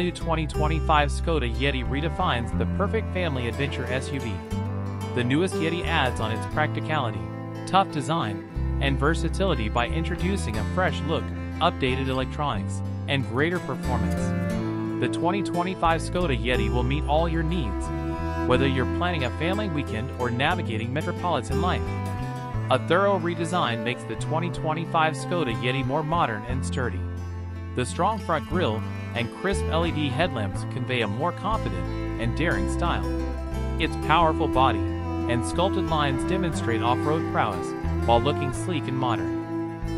all-new 2025 Skoda Yeti redefines the perfect family adventure SUV. The newest Yeti adds on its practicality, tough design, and versatility by introducing a fresh look, updated electronics, and greater performance. The 2025 Skoda Yeti will meet all your needs, whether you're planning a family weekend or navigating metropolitan life. A thorough redesign makes the 2025 Skoda Yeti more modern and sturdy. The strong front grille and crisp LED headlamps convey a more confident and daring style. Its powerful body and sculpted lines demonstrate off-road prowess while looking sleek and modern.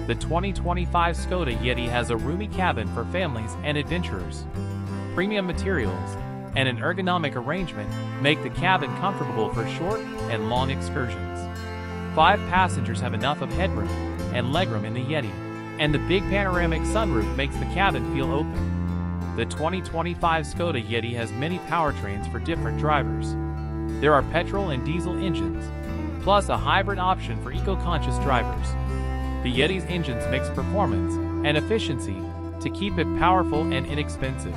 The 2025 Skoda Yeti has a roomy cabin for families and adventurers. Premium materials and an ergonomic arrangement make the cabin comfortable for short and long excursions. Five passengers have enough of headroom and legroom in the Yeti, and the big panoramic sunroof makes the cabin feel open. The 2025 Skoda Yeti has many powertrains for different drivers. There are petrol and diesel engines, plus a hybrid option for eco-conscious drivers. The Yeti's engines mix performance and efficiency to keep it powerful and inexpensive.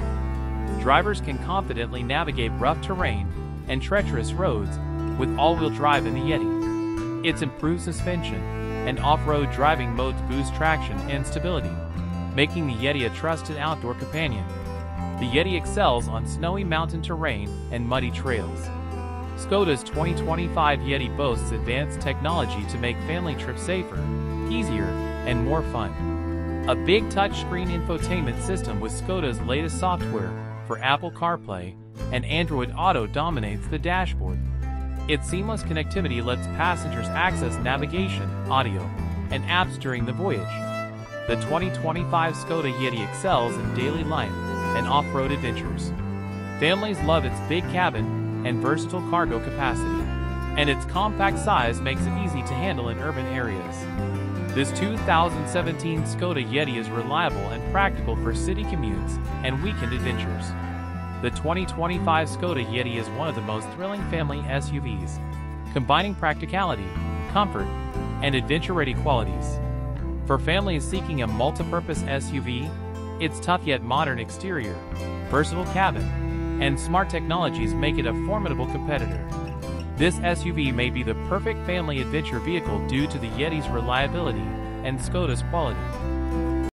Drivers can confidently navigate rough terrain and treacherous roads with all-wheel drive in the Yeti. Its improved suspension and off-road driving modes boost traction and stability, making the Yeti a trusted outdoor companion. The Yeti excels on snowy mountain terrain and muddy trails. Skoda's 2025 Yeti boasts advanced technology to make family trips safer, easier, and more fun. A big touchscreen infotainment system with Skoda's latest software for Apple CarPlay and Android Auto dominates the dashboard. Its seamless connectivity lets passengers access navigation, audio, and apps during the voyage. The 2025 Skoda Yeti excels in daily life and off-road adventures. Families love its big cabin and versatile cargo capacity, and its compact size makes it easy to handle in urban areas. This 2017 Skoda Yeti is reliable and practical for city commutes and weekend adventures. The 2025 Skoda Yeti is one of the most thrilling family SUVs, combining practicality, comfort, and adventure-ready qualities. For families seeking a multi-purpose SUV, its tough yet modern exterior, versatile cabin, and smart technologies make it a formidable competitor. This SUV may be the perfect family adventure vehicle due to the Yeti's reliability and Skoda's quality.